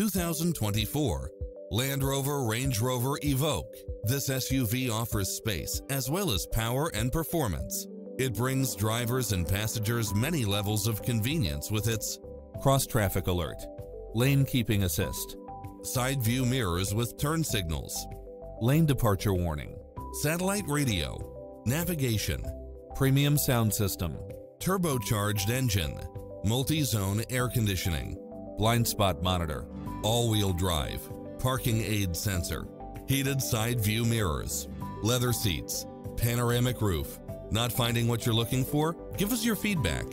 2024 Land Rover Range Rover Evoque. This SUV offers space as well as power and performance. It brings drivers and passengers many levels of convenience with its cross traffic alert, lane keeping assist, side view mirrors with turn signals, lane departure warning, satellite radio, navigation, premium sound system, turbocharged engine, multi-zone air conditioning, blind spot monitor, all-wheel drive, parking aid sensor, heated side view mirrors, leather seats, panoramic roof. Not finding what you're looking for? Give us your feedback